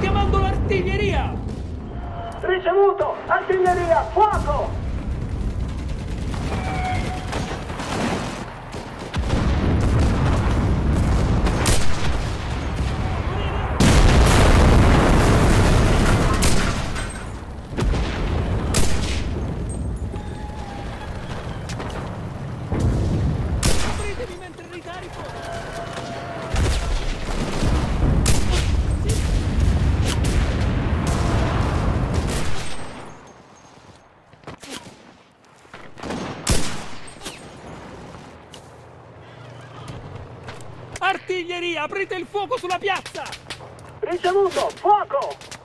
chiamando l'artiglieria! Ricevuto! Artiglieria, fuoco! Artiglieria, aprite il fuoco sulla piazza! Ricevuto, fuoco!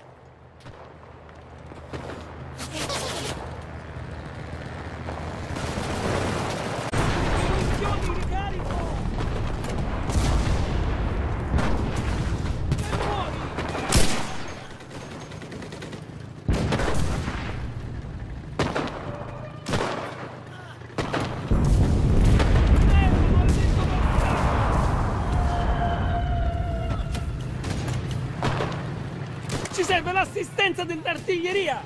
serve l'assistenza dell'artiglieria!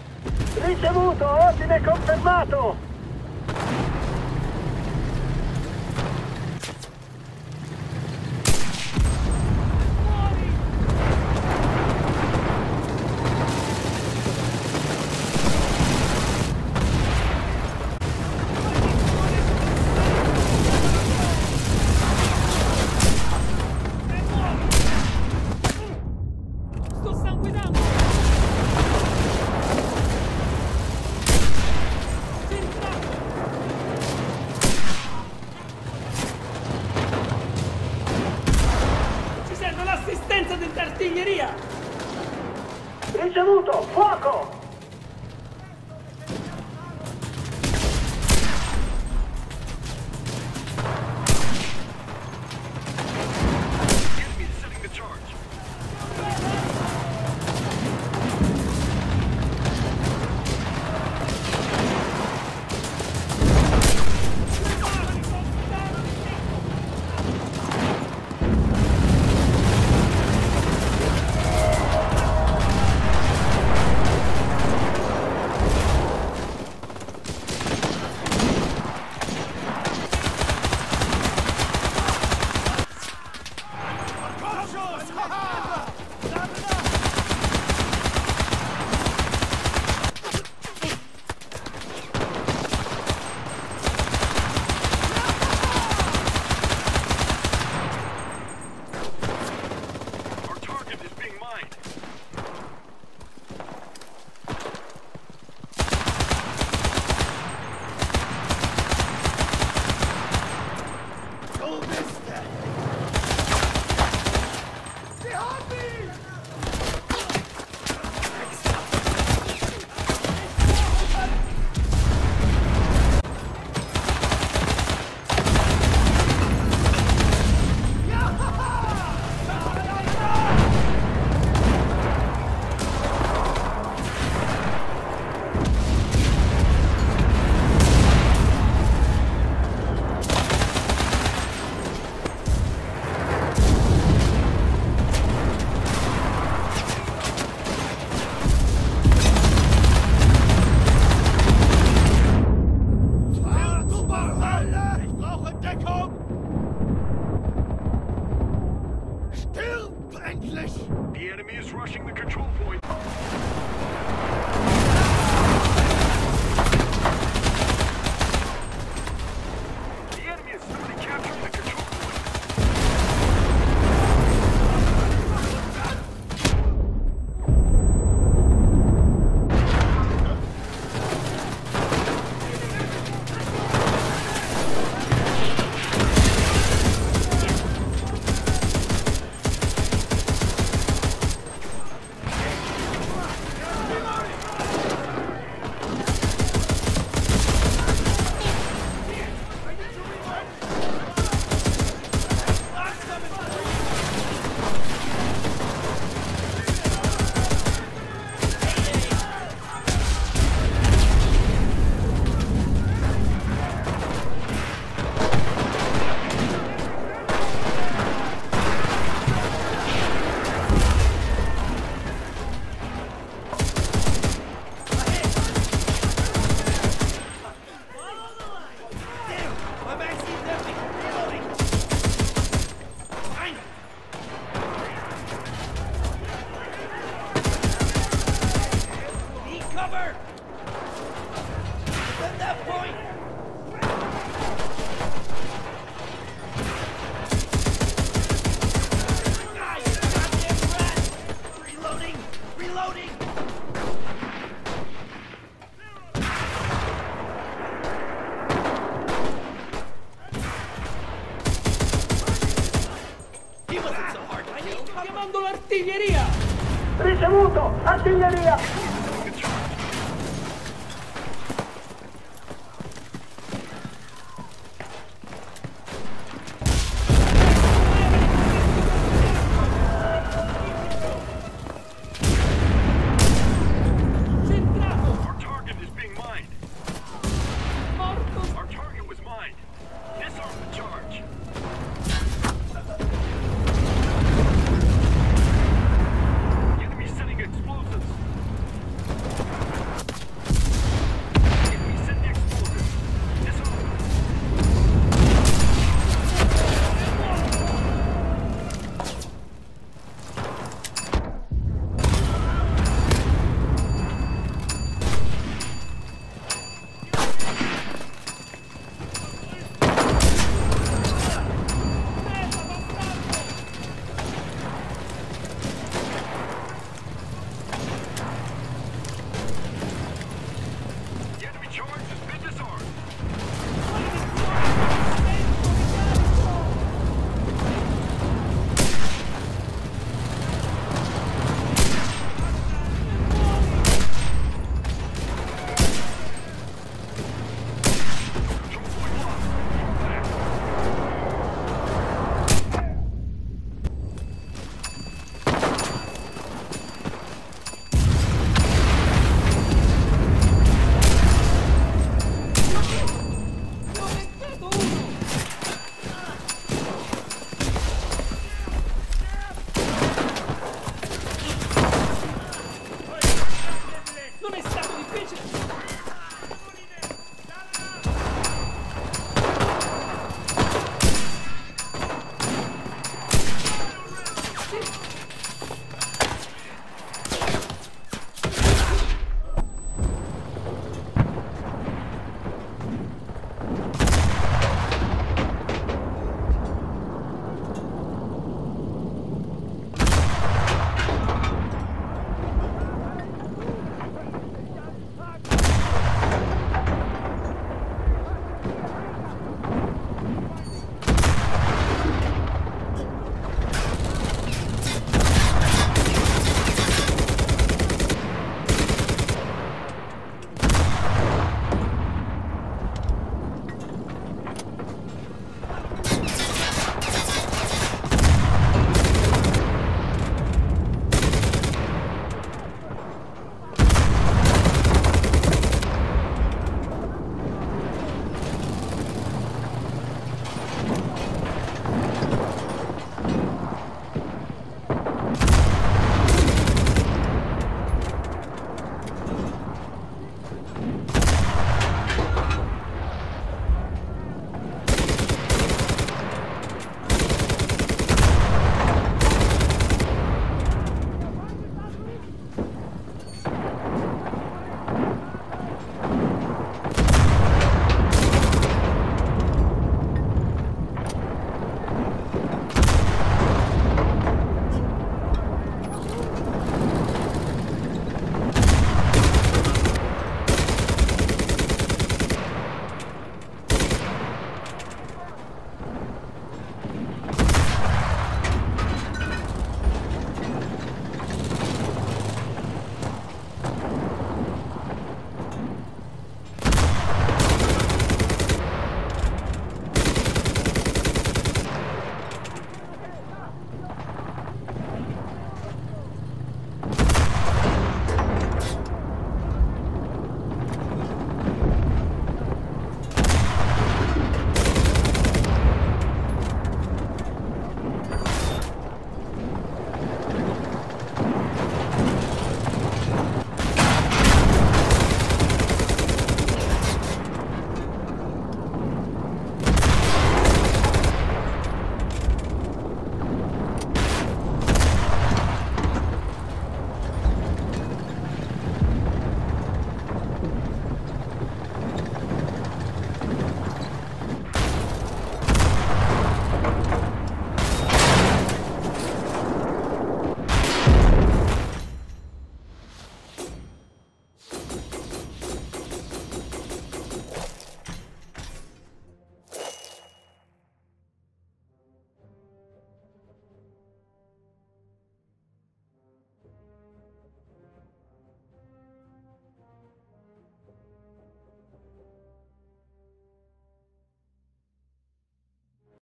Ricevuto! Ordine confermato!